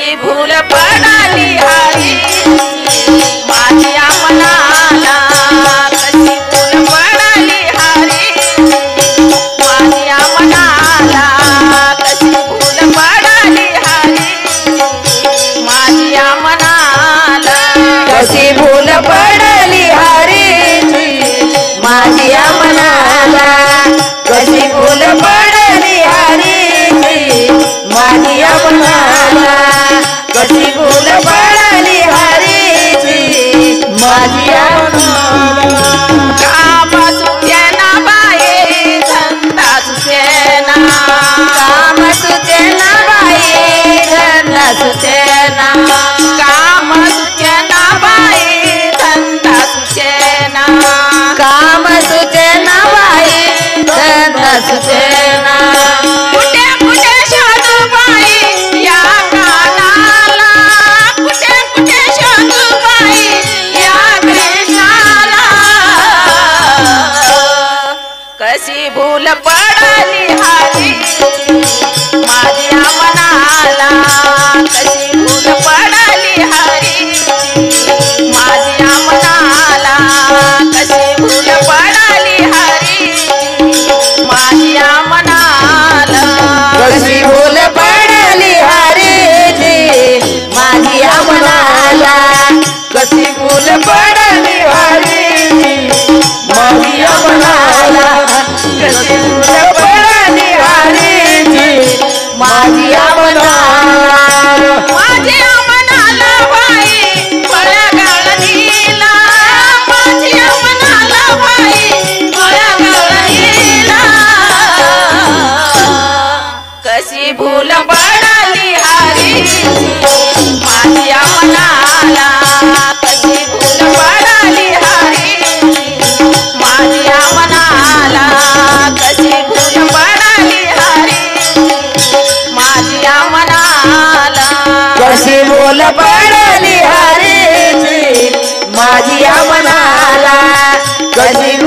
माझी भूल पडाली आई माझी आमना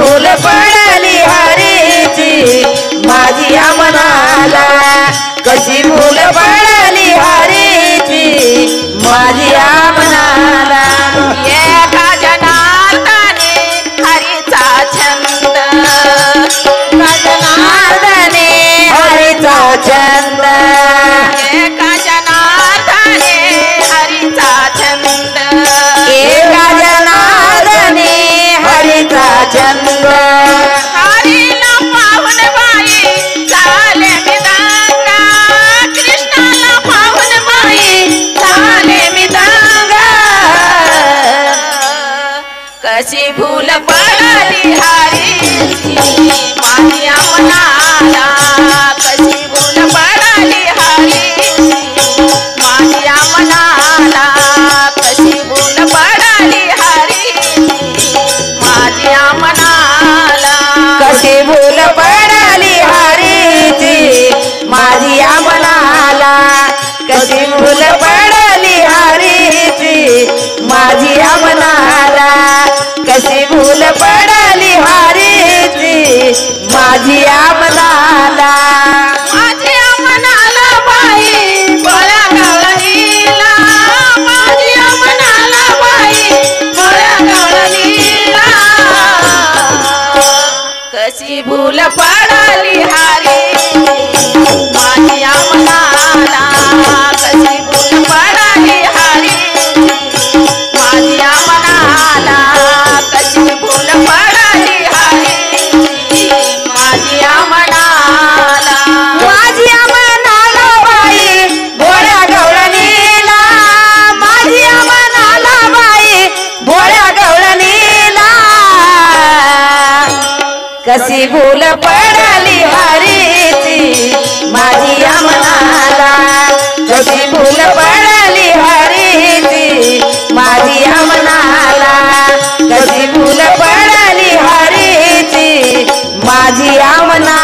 फुल पडली हरीची. माझी या मनाला कशी पड कशी भूल पडली हारी. माझ्या मनाला कशी భూలపా माझी भूल पडाली हरीची. माझी अमनाला तुझी भूल पडाली हरीची. माझी अमनाला तुझी भूल पडाली हरीची. माझी अमना